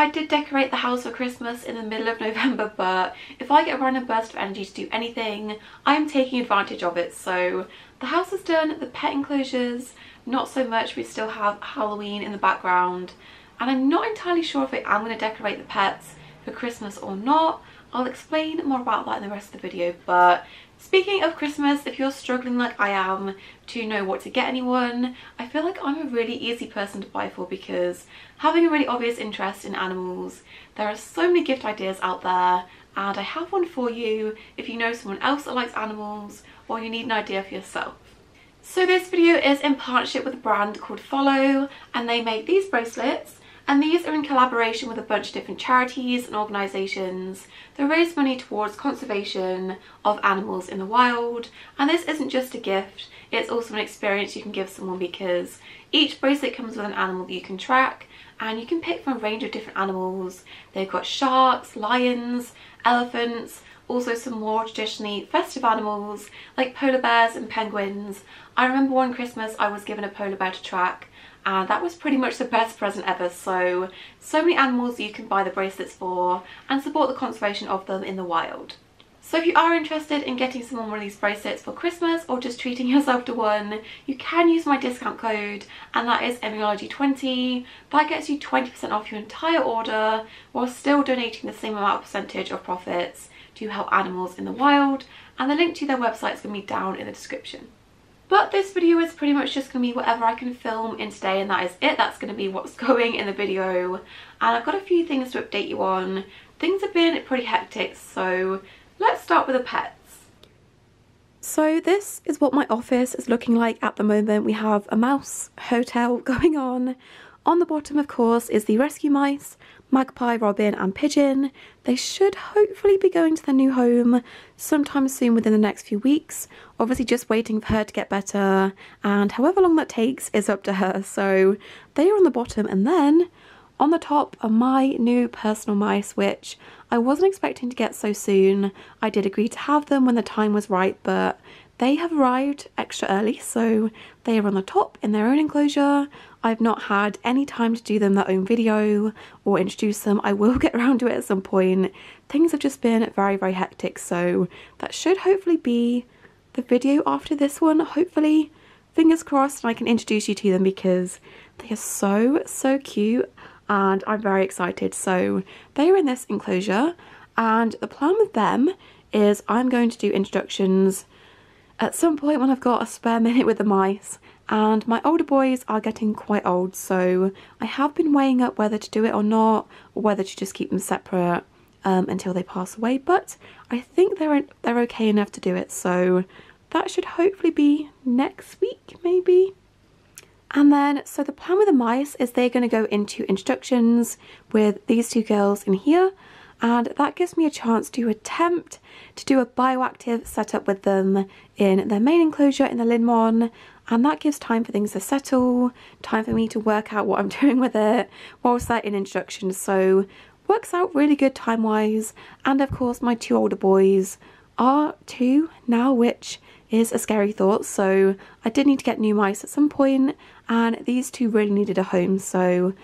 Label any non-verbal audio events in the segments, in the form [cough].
I did decorate the house for Christmas in the middle of November, but if I get a random burst of energy to do anything, I'm taking advantage of it. So the house is done, the pet enclosures, not so much. We still have Halloween in the background. And I'm not entirely sure if I am going to decorate the pets for Christmas or not. I'll explain more about that in the rest of the video, but Speaking of Christmas, if you're struggling like I am to know what to get anyone, I feel like I'm a really easy person to buy for because having a really obvious interest in animals, there are so many gift ideas out there and I have one for you if you know someone else that likes animals or you need an idea for yourself. So this video is in partnership with a brand called Fahlo and they make these bracelets and these are in collaboration with a bunch of different charities and organisations that raise money towards conservation of animals in the wild. And this isn't just a gift it's also an experience you can give someone because each bracelet comes with an animal that you can track and you can pick from a range of different animals. They've got sharks lions elephants also some more traditionally festive animals like polar bears and penguins. I remember one christmas i was given a polar bear to track and that was pretty much the best present ever so so many animals you can buy the bracelets for and support the conservation of them in the wild so if you are interested in getting some of these bracelets for Christmas or just treating [laughs] yourself to one, you can use my discount code and that is Emiology20. That gets you 20% off your entire order while still donating the same amount of percentage of profits to help animals in the wild and the link to their website is going to be down in the description. But this video is pretty much just going to be whatever I can film in today and that is it. That's going to be what's [laughs] going in the video. And I've got a few things to update you on. Things have been pretty hectic, so let's start with the pets. So this is what my office is looking like at the moment. We have a mouse hotel [laughs] going on. On the bottom, of course, is the rescue mice. Magpie, Robin and Pigeon. They should hopefully be going to their new home sometime soon within the next few weeks. Obviously just waiting for her to get better and however long that takes is up to her. So they are on the bottom and then on the top are my new personal mice which I wasn't expecting to get so soon. I did agree to have them when the time was right but they have arrived extra early so they are on the top in their own enclosure. I've not had any time to do them their own video or introduce them. I will [laughs] get around to it at some point. Things have just been very, very hectic, so that should hopefully be the video after this one, hopefully. Fingers crossed and I can introduce you to them because they are so, so cute and I'm very excited. So they are in this enclosure and the plan with them is I'm going to do introductions at some point when I've got a spare minute with the mice and my older boys are getting quite old so I have been weighing up whether to do it or not or whether to just keep them separate um, until they pass away but I think they're they're okay enough to do it so that should hopefully be next week maybe. And then so the plan with the mice is they're going to go into introductions with these two girls in here and that gives me a chance to attempt to do a bioactive setup with them in their main enclosure in the Linnmon and that gives time for things to settle, time for me to work out what I'm [laughs] doing with it whilst they're in instructions. So works out really good time wise and of course my two older boys are two now which is a scary thought. So I did need to get new mice at some point and these two really needed a home. So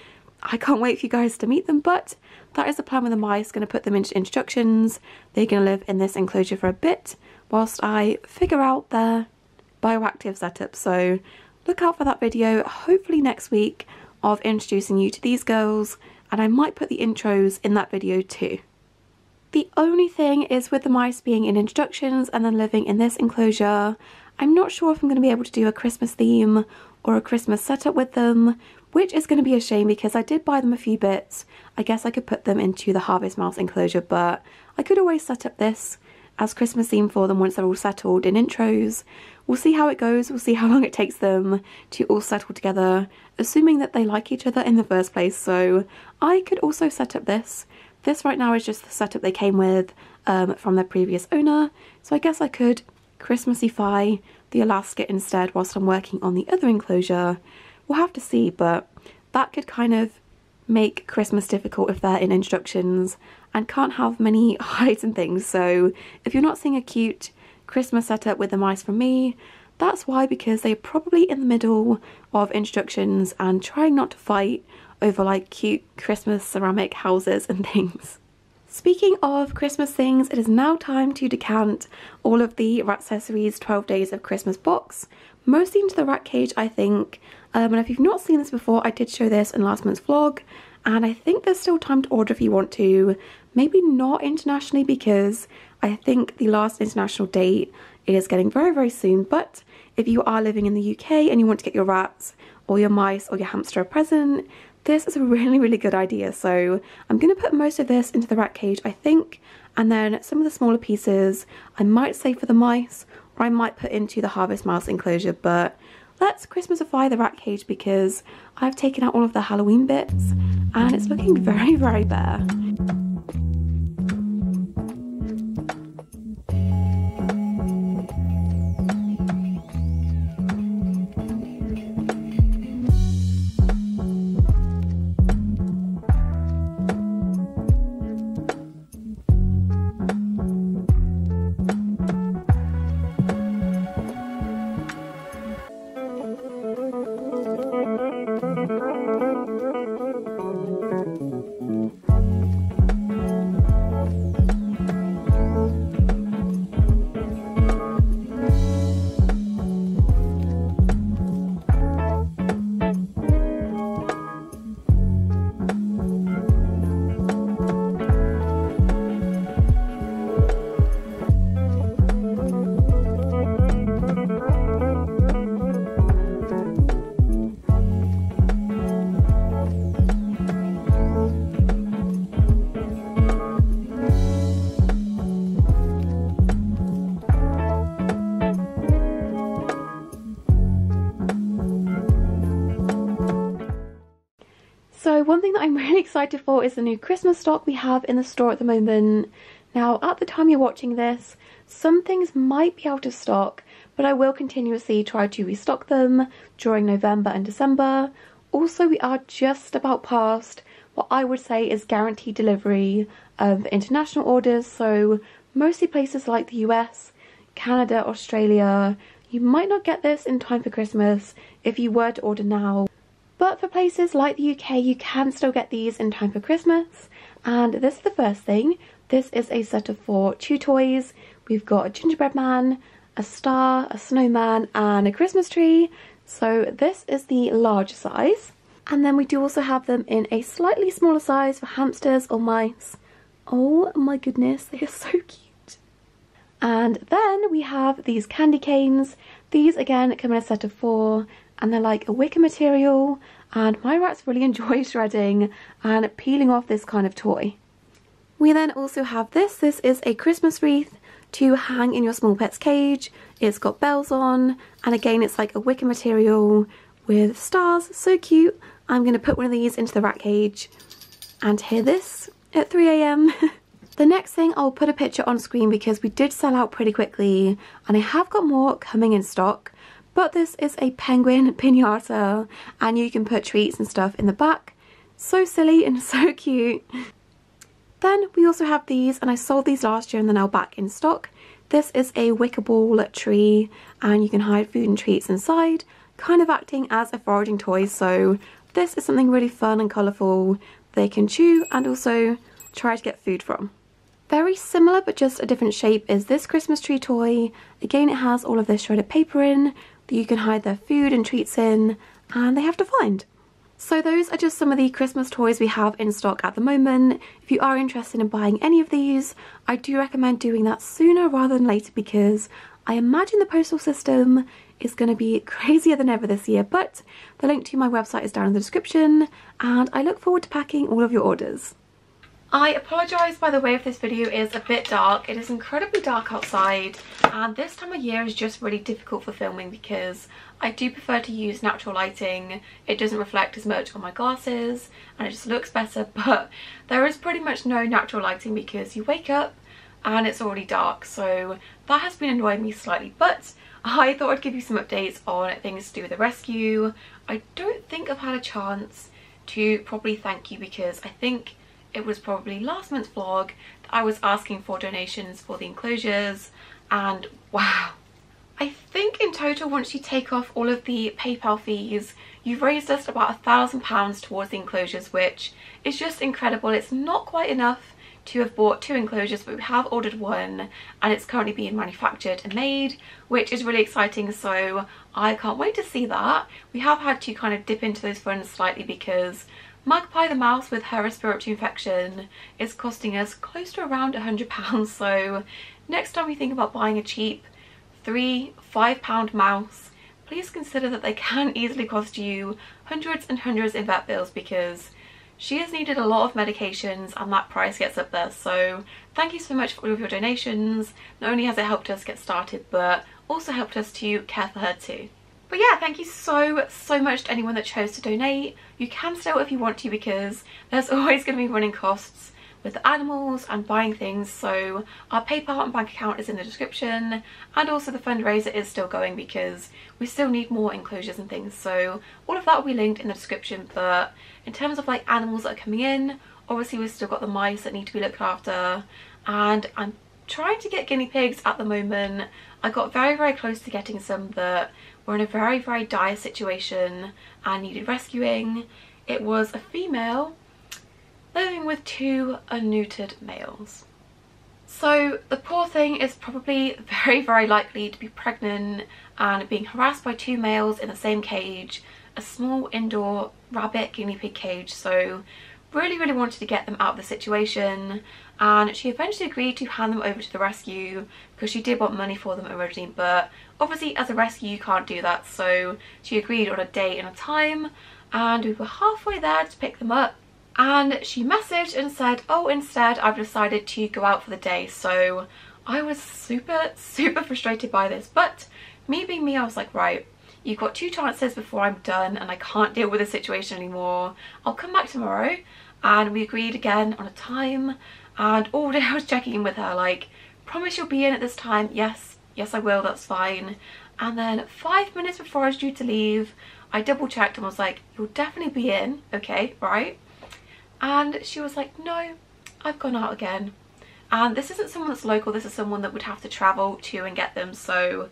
I can't wait for you guys to meet them but that is the plan with the mice, going to put them into instructions. They're going to live in this enclosure for a bit whilst I figure out their bioactive setup. So look out for that video, hopefully next week, of introducing you to these girls, and I might put the intros in that video too. The only thing is with the mice being in introductions and then living in this enclosure, I'm not sure if I'm going to be able to do a Christmas theme or a Christmas setup with them, which is going to be a shame because I did buy them a few bits. I guess I could put them into the Harvest Mouse enclosure, but I could always set up this as Christmas theme for them once they're all settled in intros. We'll see how it goes, we'll see how long it takes them to all settle together, assuming that they like each other in the first place, so I could also set up this. This right now is just the setup they came with um, from their previous owner, so I guess I could Christmasify the Alaska instead whilst I'm working on the other enclosure. We'll have to see, but that could kind of make Christmas difficult if they're in instructions and can't have many [laughs] hides and things. So if you're not seeing a cute Christmas setup with the mice from me, that's why because they're probably in the middle of instructions and trying not to fight over like cute Christmas ceramic houses and [laughs] things. Speaking of Christmas things, it is now time to decant all of the Ratcessories 12 Days of Christmas box, mostly into the rat cage I think. Um, and if you've not seen this before, I did show this in last month's vlog, and I think there's still time to order if you want to. Maybe not internationally because I think the last international date is getting very very soon, but if you are living in the UK and you want to get your rats or your mice or your hamster a present, this is a [laughs] really, really good idea. So I'm going to put most of this into the rat cage, I think, and then some of the smaller pieces I might save for the mice or I might put into the Harvest Mouse enclosure, but let's Christmasify the rat cage because I've taken out all of the Halloween bits and it's looking [laughs] very, very bare. One thing that I'm [laughs] really excited for is the new Christmas stock we have in the store at the moment. Now at the time you're watching this, some things might be out of stock, but I will continuously try to restock them during November and December. Also we are just about past what I would say is guaranteed delivery of international orders, so mostly places like the US, Canada, Australia. You might not get this in time for Christmas if you were to order now, but for places like the UK, you can still get these in time for Christmas. And this is the first thing. This is a set of four chew toys. We've got a gingerbread man, a star, a snowman, and a Christmas tree. So this is the large size. And then we do also have them in a slightly smaller size for hamsters or mice. Oh my goodness, they are [laughs] so cute. And then we have these candy canes. These again come in a set of four and they're like a wicker material and my rats really [laughs] enjoy shredding and peeling off this kind of toy. We then also have this. This is a Christmas wreath to hang in your small pet's cage. It's got bells on and again it's like a wicker material with stars. So cute. I'm going to put one of these into the rat cage and hear this at 3am. [laughs] the next thing I'll put a picture on screen because we did sell out pretty quickly and I have got more coming in stock. But this is a penguin pinata and you can put treats and stuff in the back. So silly and [laughs] so cute. Then we also have these and I sold these last year and they're now back in stock. This is a wicker ball tree and you can hide food and treats inside, kind of acting as a foraging toy. So this is something really fun and colourful they can chew and also try to get food from. Very similar but just a different shape is this Christmas tree toy. Again it has all of this shredded paper in that you can hide their food and treats in and they have to find. So those are just some of the Christmas toys we have in stock at the moment. If you are interested in buying any of these, I do recommend doing that sooner rather than later because I imagine the postal system is going to be [laughs] crazier than ever this year, but the link to my website is down in the description and I look forward to packing all of your orders. I apologise by the way if this video is a bit dark. It is incredibly dark outside and this time of year is just really difficult for filming because I do prefer to use natural lighting. It doesn't reflect as much on my glasses and it just looks better [laughs] but there is pretty much no natural lighting because you wake up and it's already dark so that has been annoying me slightly but I thought I'd give you some updates on things to do with the rescue. I don't think I've had a chance to properly thank you because I think it was probably last month's vlog that I was asking for donations for the enclosures and wow I think in total once you take off all of the PayPal fees you've raised us about a thousand pounds towards the enclosures which is just incredible. It's not quite enough to have bought two enclosures but we have ordered one and it's currently being manufactured and made which is really exciting so I can't wait to see that. We have had to kind of dip into those funds slightly because Magpie the mouse with her respiratory infection is costing us close to around £100 so next time we think about buying a cheap three five pound mouse please consider that they can easily cost you hundreds and hundreds in vet bills because she has needed a lot of medications and that price gets up there. So thank you so much for all of your donations. Not only has it helped us get started but also helped us to care for her too but yeah thank you so so much to anyone that chose to donate. You can still if you want to because there's [laughs] always going to be running costs with animals and buying things. So our PayPal and bank account is in the description and also the fundraiser is still going because we still need more enclosures and things. So all of that will be linked in the description. But in terms of like animals that are coming in obviously we've still got the mice that need to be looked after. And I'm trying to get guinea pigs at the moment. I got very very close to getting some that were in a very very dire situation and needed rescuing it was a female living with two unneutered males. So the poor thing is probably [laughs] very very likely to be pregnant and being harassed by two males in the same cage, a small indoor rabbit guinea pig cage so really really wanted to get them out of the situation and she eventually agreed to hand them over to the rescue because she did want money for them originally but obviously as a rescue you can't do that so she agreed on a date and a time and we were halfway there to pick them up. And she messaged and said oh instead I've decided to go out for the day. So I was super [laughs] super frustrated by this but me being me I was like right you've got two chances before I'm done and I can't deal with the situation anymore. I'll come back tomorrow. And we agreed again on a time and [laughs] all day I was checking in with her like promise you'll be in at this time. Yes yes I will that's fine. And then five minutes before I was due to leave I double checked and was like you'll definitely be in okay right? And she was like no I've gone out again. And this isn't someone that's local this is someone that would have to travel to and get them so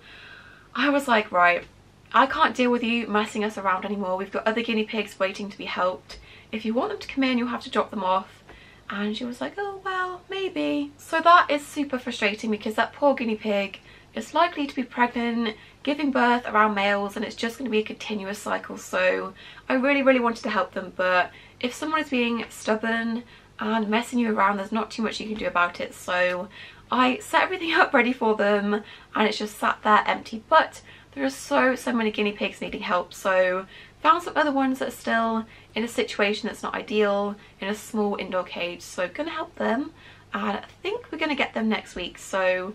I was like right I can't deal with you messing us around anymore. We've got other guinea pigs waiting to be helped. If you want them to come in you'll have to drop them off. And she was like oh well maybe. So that is super frustrating because that poor guinea pig is likely to be pregnant giving birth around males and it's just going to be a continuous cycle. So I really really wanted to help them but if someone is being stubborn and messing you around there's not too much you can do about it. So I set everything [laughs] up ready for them and it's just sat there empty. But there are so so many guinea pigs needing help. So found some other ones that are still in a situation that's not ideal in a small indoor cage. So gonna help them and I think we're gonna get them next week. So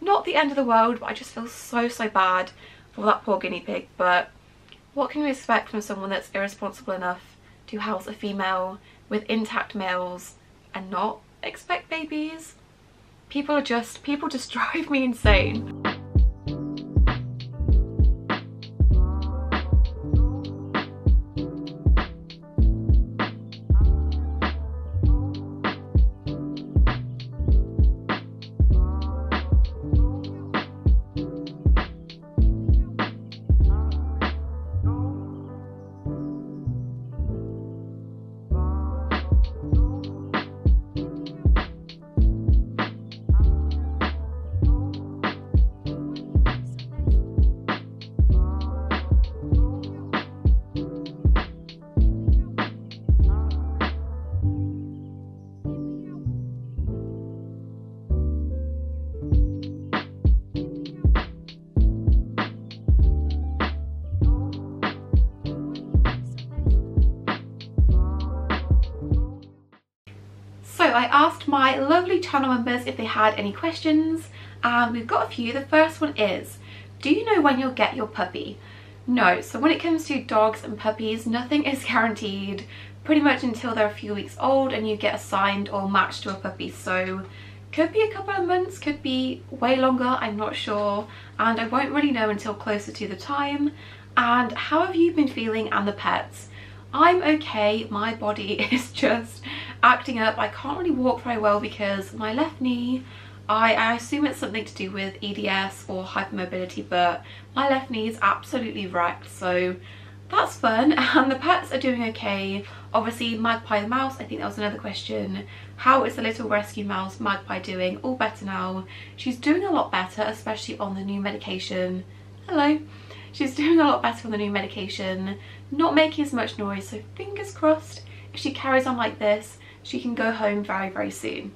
not the end of the world but I just feel so so bad for that poor guinea pig but what can you expect from someone that's irresponsible enough to house a female with intact males and not expect babies. People are just, people just [laughs] drive me insane. I asked my lovely channel members if they had any questions and we've got a few. The first one is, do you know when you'll get your puppy? No, so when it comes to dogs and puppies, nothing is [laughs] guaranteed pretty much until they're a few weeks old and you get assigned or matched to a puppy. So could be a couple of months, could be way longer, I'm not sure. And I won't really know until closer to the time. And how have you been feeling and the pets? I'm okay, my body [laughs] is just acting up. I can't really walk very well because my left knee I, I assume it's something to do with EDS or hypermobility but my left knee is absolutely wrecked so that's fun. [laughs] And the pets are doing okay. Obviously magpie the mouse i think that was another question. How is the little rescue mouse magpie doing? All better now. She's doing a lot better especially on the new medication. Hello. She's [laughs] doing a lot better on the new medication not making as much noise so fingers crossed if she carries on like this she can go home very very soon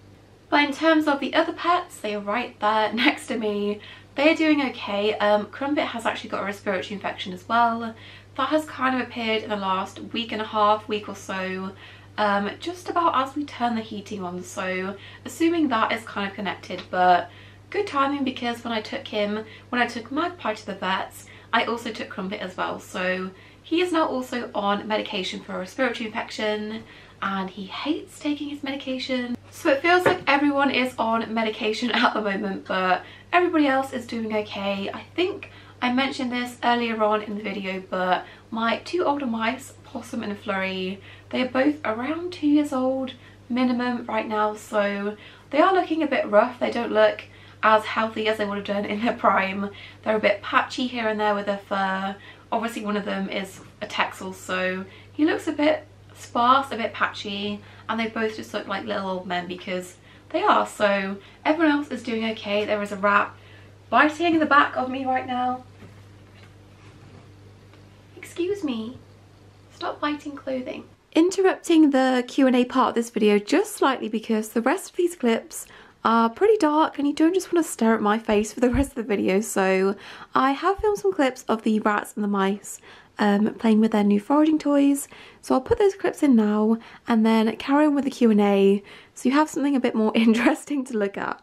but in terms of the other pets, they are right there [laughs] next to me. They're doing okay. Um, Crumpet has actually got a respiratory infection as well. That has kind of appeared in the last week and a half, week or so. Um, just about as we turn the heating on. So assuming that is kind of connected, but good timing because when I took him, when I took Magpie to the vets, I also took Crumpet as well. So he is now also on medication for a respiratory infection and he hates taking his medication. So it feels like everyone is on medication [laughs] at the moment, but everybody else is doing okay. I think I mentioned this earlier on in the video, but my two older mice, Possum and Flurry, they are both around two years old minimum right now, so they are looking a bit rough. They don't look as healthy as they would have done in their [laughs] prime. They're a bit patchy here and there with their fur. Obviously one of them is a Texel, so he looks a bit sparse, a bit patchy, and they both just look like little old men because they are. So everyone else is doing okay. There is a rat biting the back of me right now. Excuse me. Stop biting clothing. Interrupting the Q&A part of this video just slightly because the rest of these clips are pretty dark and you don't just want to stare at my face for the rest of the video so I have filmed some clips of the rats and the mice um, playing with their new foraging toys. So I'll put those clips in now and then carry on with the Q&A so you have something a bit more [laughs] interesting to look at.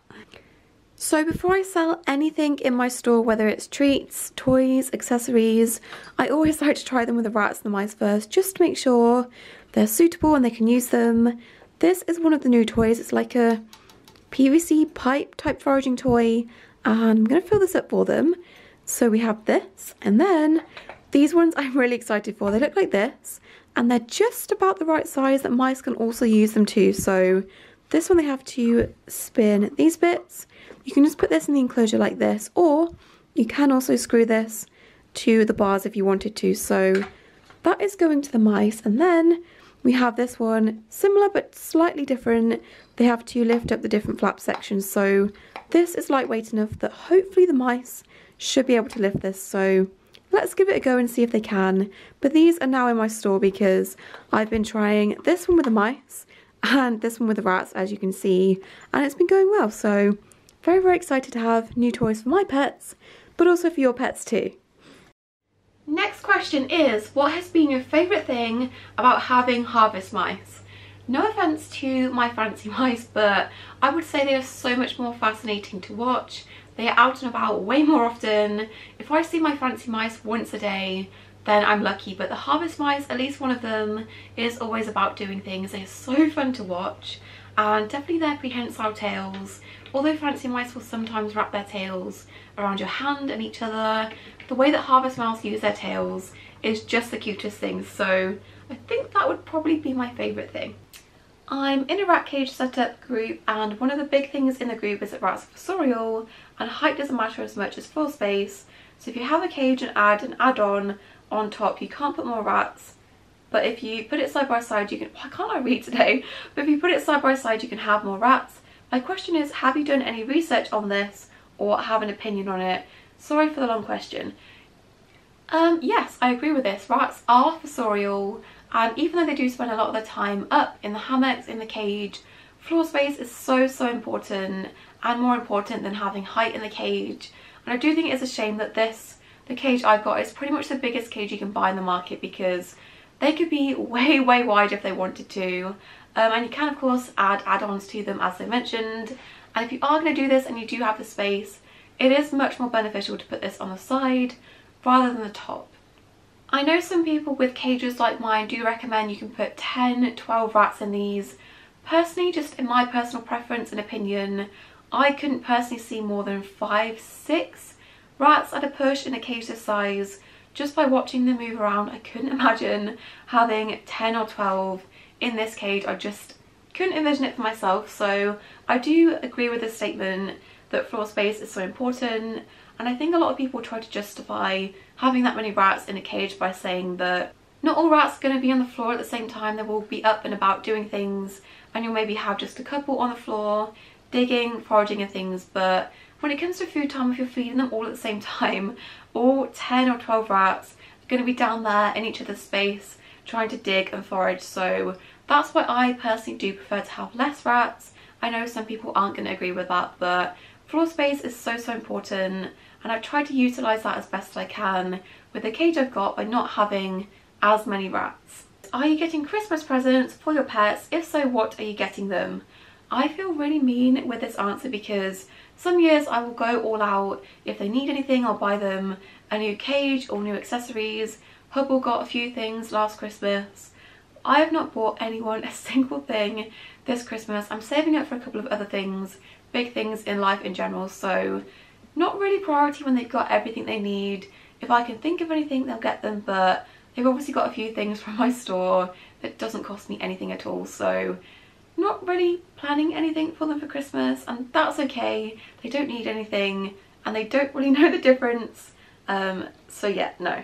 So before I sell anything in my store, whether it's treats, toys, accessories, I always [laughs] like to try them with the rats and the mice first just to make sure they're suitable and they can use them. This is one of the new toys. It's like a PVC pipe type foraging toy and I'm going to fill this up for them. So we have this and then these ones I'm really excited for. They look like this and they're just about the right size that mice can also use them too. So this one they have to spin these bits. You can just put this in the enclosure like this or you can also screw this to the bars if you wanted to. So that is going to the mice and then we have this one similar but slightly different. They have to lift up the different flap sections. So this is lightweight enough that hopefully the mice should be able to lift this. So let's give it a go and see if they can. But these are now in my store because I've been trying this one with the mice and this one with the rats as you can see and it's been going well so very very excited to have new toys for my pets but also for your pets too. Next question is what has been your favourite thing about having harvest mice? No offence to my fancy [laughs] mice but I would say they are so much more fascinating to watch they are out and about way more often. If I see my fancy mice once a day, then I'm lucky. But the harvest mice, at least one of them, is always about doing things. They're so fun to watch. And definitely their prehensile tails. Although fancy mice will sometimes wrap their tails around your hand and each other, the way that harvest mice use their tails is just the cutest thing. So I think that would probably be my favourite thing. I'm in a rat cage setup group and one of the big things in the group is that rats are fossorial and height doesn't matter as much as floor space. So if you have a cage and add an add-on on top, you can't put more rats. But if you put it side by side, you can, why can't I read today? But if you put it side by side, you can have more rats. My question is, have you done any research on this or have an opinion on it? Sorry for the long question. Um, yes, I agree with this. Rats are fossorial and even though they do spend a lot of their time up in the hammocks, in the cage, floor space is so, so important and more important than having height in the cage. And I do think it's a shame that this, the cage I've got, is pretty much the biggest cage you can buy in the market because they could be [laughs] way, way wide if they wanted to. Um, and you can, of course, add add-ons to them, as I mentioned. And if you are going to do this and you do have the space, it is much more beneficial to put this on the side rather than the top. I know some people with cages like mine do recommend you can put 10, 12 rats in these. Personally, just in my personal preference and opinion, I couldn't personally see more than 5, 6 rats at a push in a cage this size. Just by watching them move around, I couldn't [laughs] imagine having 10 or 12 in this cage. I just, couldn't envision it for myself so I do agree with the statement that floor space is so important. And I think a lot of people try to justify having that many rats in a cage by saying that not all rats are going to be on the floor at the same time, they will be up and about doing things and you'll maybe have just a couple on the floor digging, foraging and things. But when it comes to food time if you're feeding them all at the same [laughs] time all 10 or 12 rats are going to be down there in each other's space trying to dig and forage. So that's why I personally do prefer to have less rats. I know some people aren't going to agree with that but floor space is so so important and I've tried to utilise that as best I can with the cage I've got by not having as many rats. Are you getting Christmas presents for your pets? If so, what are you getting them? I feel really mean with this answer because some years I will go all out. If they need anything, I'll buy them a new cage or new accessories. Hubble got a few things last Christmas. I have not bought anyone [laughs] a single thing this Christmas. I'm saving up for a couple of other things, big things in life in general, so not really priority when they've got everything they need. If I can think of anything, they'll get them, but they've obviously got a few things from [laughs] my store that doesn't cost me anything at all, so not really planning anything for them for Christmas, and that's okay. They don't need anything, and they don't really [laughs] know the difference, um, so yeah, no.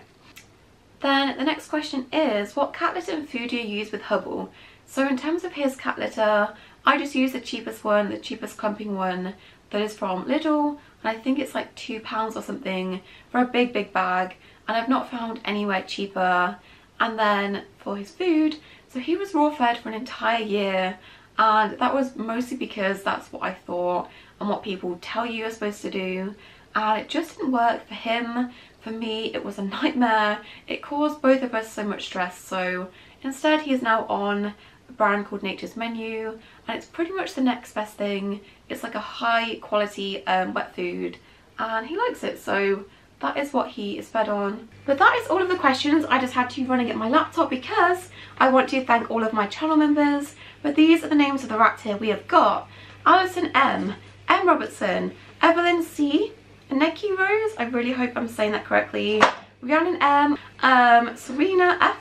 Then the next question is, what cat litter and food do you use with Hubble? So in terms of his cat litter, I just use the cheapest one, the cheapest clumping one that is from Lidl and I think it's like two pounds or something for a big big bag and I've not found anywhere cheaper. And then for his food so he was raw fed for an entire year and that was mostly because that's what I thought and what people tell you you're supposed to do and it just didn't work for him. For me it was a nightmare. It caused both of us so much stress so instead he is now on brand called Nature's Menu and it's pretty much the next best thing. It's like a high quality um, wet food and he likes it so that is what he is fed on. But that is all of the questions. I just had to run and get my laptop because I want to thank all of my channel members. But these are the names of the rats here. We have got Alison M, M Robertson, Evelyn C, Neki Rose, I really hope I'm saying that correctly, Rhiannon M, um, Serena F,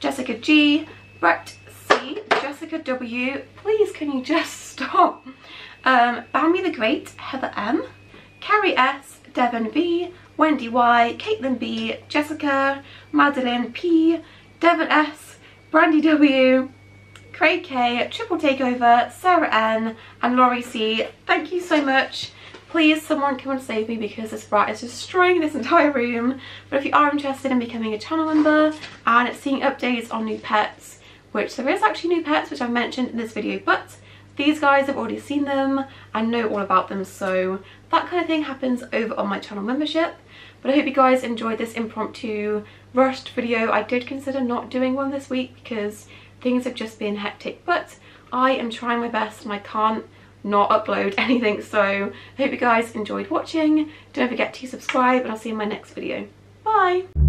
Jessica G, Brett Jessica W. Please can you just stop? Um, Bambi the Great, Heather M. Carrie S. Devon V. Wendy Y. Caitlin B. Jessica. Madeline P. Devon S. Brandy W. Craig K. Triple Takeover. Sarah N. And Laurie C. Thank you so much. Please someone come and save me because this rat is destroying this entire room. But if you are interested in becoming a channel member and seeing updates on new pets, which there is actually new pets which I've mentioned in this video but these guys have already seen them and know all about them so that kind of thing happens over on my channel membership but I hope you guys enjoyed this impromptu rushed video. I did consider not doing one this week because things have just been hectic but I am trying my best and I can't not upload [laughs] anything so I hope you guys enjoyed watching. Don't forget to subscribe and I'll see you in my next video. Bye!